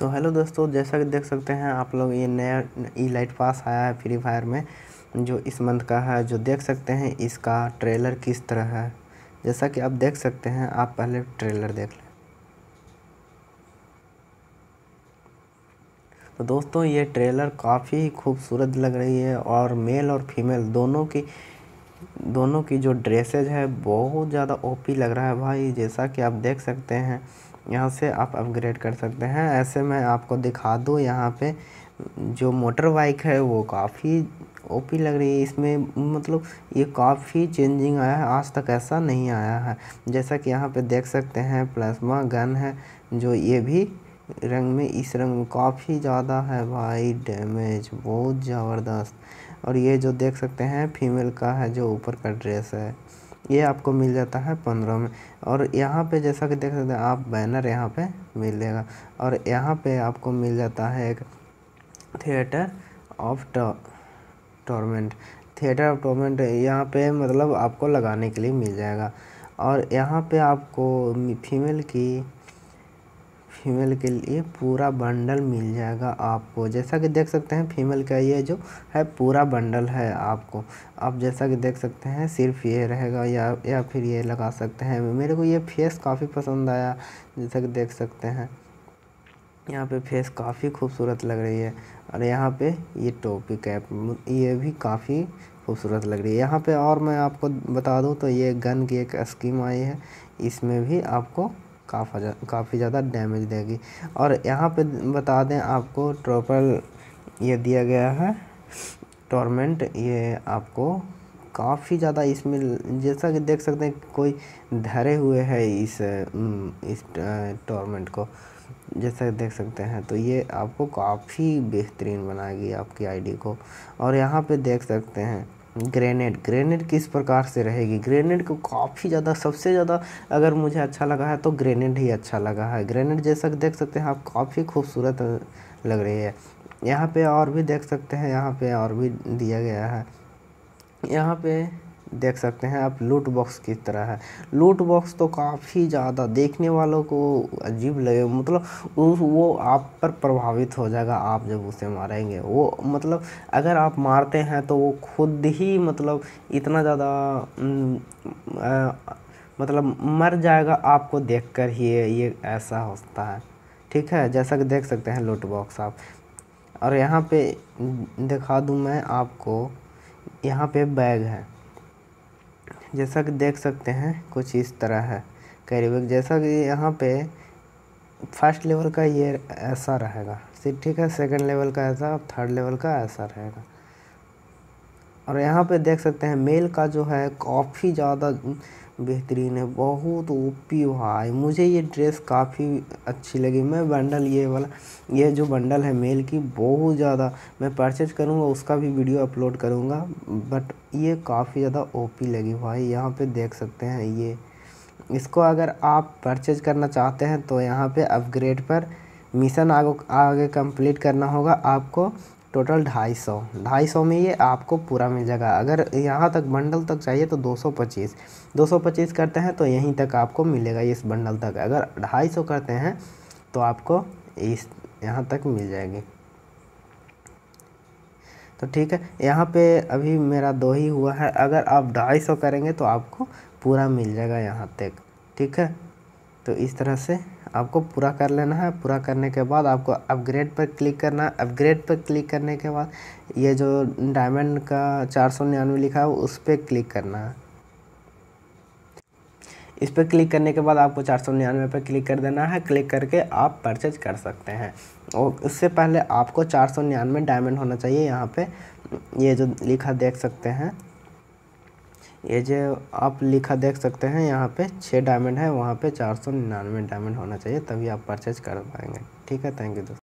सो so, hello दोस्तों जैसा कि देख सकते हैं आप लोग ये नया ई लाइट पास आया है फ्री फायर में जो इस मंथ का है। जो देख सकते हैं इसका ट्रेलर किस तरह है। जैसा कि आप देख सकते हैं आप पहले ट्रेलर देख लें। तो दोस्तों ये ट्रेलर काफ़ी खूबसूरत लग रही है और मेल और फीमेल दोनों की दोनों की जो ड्रेसेज है बहुत ज़्यादा ओपी लग रहा है भाई। जैसा कि आप देख सकते हैं यहाँ से आप अपग्रेड कर सकते हैं। ऐसे मैं आपको दिखा दूँ, यहाँ पे जो मोटर बाइक है, वो काफ़ी ओपी लग रही है। इसमें मतलब ये काफ़ी चेंजिंग आया है। आज तक ऐसा नहीं आया है। जैसा कि यहाँ पे देख सकते हैं प्लाज्मा गन है, जो ये भी रंग में, इस रंग में काफ़ी ज़्यादा है भाई। डैमेज बहुत ज़बरदस्त। और ये जो देख सकते हैं फीमेल का है, जो ऊपर का ड्रेस है। ये आपको मिल जाता है पंद्रह में। और यहाँ पे जैसा कि देख सकते हैं, आप बैनर यहाँ पे मिलेगा और यहाँ पे आपको मिल जाता है एक theatre of torment theatre of torment यहाँ पे मतलब आपको लगाने के लिए मिल जाएगा। और यहाँ पे आपको फीमेल की फीमेल के लिए पूरा बंडल मिल जाएगा आपको। जैसा कि देख सकते हैं, फीमेल का ये जो है पूरा बंडल है आपको। आप जैसा कि देख सकते हैं, सिर्फ़ ये रहेगा या या फिर ये लगा सकते हैं। मेरे को ये फेस काफ़ी पसंद आया, जैसा कि देख सकते हैं। यहाँ पे फेस काफ़ी खूबसूरत लग रही है और यहाँ पे ये टोपी कैप, ये भी काफ़ी खूबसूरत लग रही है। यहाँ पे और मैं आपको बता दूँ तो ये गन की एक स्कीम आई है, इसमें भी आपको काफ़ी काफ़ी ज़्यादा डैमेज देगी। और यहाँ पे बता दें आपको ट्रोपल ये दिया गया है। टॉर्मेंट ये आपको काफ़ी ज़्यादा इसमें, जैसा कि देख सकते हैं, कोई धरे हुए है इस इस टॉर्मेंट को। जैसा कि देख सकते हैं तो ये आपको काफ़ी बेहतरीन बनाएगी आपकी आईडी को। और यहाँ पे देख सकते हैं ग्रेनेड। ग्रेनेड किस प्रकार से रहेगी? ग्रेनेड को काफ़ी ज़्यादा, सबसे ज़्यादा अगर मुझे अच्छा लगा है तो ग्रेनेड ही अच्छा लगा है। ग्रेनेड जैसा देख सकते हैं आप, काफ़ी खूबसूरत लग रही है। यहाँ पे और भी देख सकते हैं, यहाँ पे और भी दिया गया है। यहाँ पे देख सकते हैं, आप लूट बॉक्स किस तरह है। लूट बॉक्स तो काफ़ी ज़्यादा देखने वालों को अजीब लगे मतलब वो आप पर प्रभावित हो जाएगा, आप जब उसे मारेंगे। वो मतलब अगर आप मारते हैं तो वो खुद ही मतलब इतना ज़्यादा मतलब मर जाएगा आपको देखकर ही ये ऐसा होता है। ठीक है? जैसा कि देख सकते हैं लूट बॉक्स आप। और यहाँ पे दिखा दूँ मैं आपको, यहाँ पे बैग है। जैसा कि देख सकते हैं, कुछ इस तरह है। कैरी बैग जैसा कि यहाँ पे फ़र्स्ट लेवल का ये ऐसा रहेगा। सिर्फ़ ठीक है सेकंड लेवल का ऐसा और थर्ड लेवल का ऐसा रहेगा। और यहाँ पे देख सकते हैं, मेल का जो है, काफ़ी ज़्यादा बेहतरीन है, बहुत ओपी भाई मुझे ये ड्रेस काफ़ी अच्छी लगी। मैं बंडल, ये वाला, ये जो बंडल है मेल की, बहुत ज़्यादा मैं परचेज करूँगा, उसका भी वीडियो अपलोड करूँगा बट ये काफ़ी ज़्यादा ओपी लगी भाई यहाँ पे देख सकते हैं ये। इसको अगर आप परचेज करना चाहते हैं तो यहाँ पे अपग्रेड पर मिशन आगे आगे कंप्लीट करना होगा। आपको टोटल ढाई सौ। ढाई सौ में ये आपको पूरा मिल जाएगा। अगर यहाँ तक बंडल तक चाहिए तो दो सौ पच्चीस। दो सौ पच्चीस करते हैं तो यहीं तक आपको मिलेगा इस बंडल तक। अगर ढाई सौ करते हैं तो आपको इस यहाँ तक मिल जाएगी। तो ठीक है, यहाँ पे अभी मेरा दो ही हुआ है। अगर आप ढाई सौ करेंगे तो आपको पूरा मिल जाएगा यहाँ तक। ठीक है? तो इस तरह से आपको पूरा कर लेना है। पूरा करने के बाद आपको अपग्रेड पर क्लिक करना है। अपग्रेड पर क्लिक करने के बाद ये जो डायमंड का चार सौ निन्यानवे लिखा है, उस पर क्लिक करना है। इस पर क्लिक करने के बाद आपको चार सौ निन्यानवे पर क्लिक कर देना है। क्लिक करके आप परचेज कर सकते हैं। और उससे पहले आपको चार सौ निन्यानवे डायमंड होना चाहिए। यहाँ पे ये जो लिखा देख सकते हैं। ये जो आप लिखा देख सकते हैं, यहाँ पे छः डायमंड है, वहाँ पे चार सौ निन्यानवे डायमंड होना चाहिए, तभी आप परचेज कर पाएँगे। ठीक है थैंक यू दोस्तों।